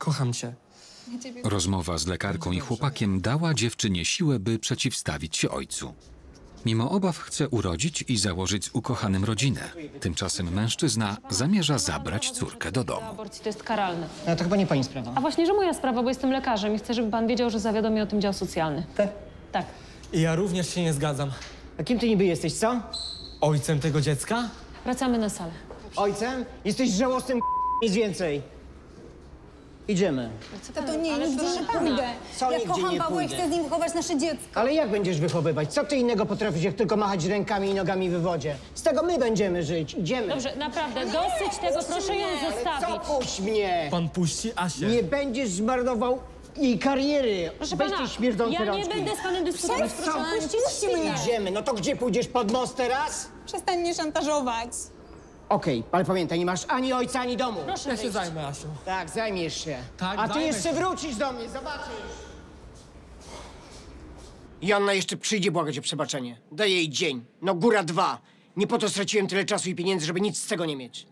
Kocham cię. Rozmowa z lekarką i chłopakiem dała dziewczynie siłę, by przeciwstawić się ojcu. Mimo obaw chce urodzić i założyć z ukochanym rodzinę. Tymczasem mężczyzna zamierza zabrać córkę do domu. Aborcji to jest karalne. No to chyba nie pani sprawa. A właśnie, że moja sprawa, bo jestem lekarzem i chcę, żeby pan wiedział, że zawiadomi o tym dział socjalny. Tak? Tak. I ja również się nie zgadzam. A kim ty niby jesteś, co? Ojcem tego dziecka? Wracamy na salę. Ojcem? Jesteś żałosnym nic więcej. Idziemy. Tato, nie, Ale nigdzie nie pana. pójdę. Co ja nigdzie kocham nie Pawła i pójdę? chcę z nim wychować nasze dziecko. Ale jak będziesz wychowywać? Co ty innego potrafisz, jak tylko machać rękami i nogami w wodzie? Z tego my będziemy żyć. Idziemy. Dobrze, naprawdę, dosyć tego, proszę ją Ale zostawić. co puść mnie? Pan puści Asię. Nie będziesz zmarnował jej kariery. Proszę Weź pana, ja nie rączki. będę z panem dyskutować. Przestań, puścić puśćcie mnie. Idziemy. No to gdzie pójdziesz? Pod most teraz? Przestań mnie szantażować. Okej, ale pamiętaj, nie masz ani ojca, ani domu. Proszę Ja się wyjść. zajmę Asią. Tak, zajmiesz się. Tak, A ty zajmę jeszcze się. wrócisz do mnie, zobaczysz. Joanna jeszcze przyjdzie błagać o przebaczenie. Daj jej dzień. No góra dwa. Nie po to straciłem tyle czasu i pieniędzy, żeby nic z tego nie mieć.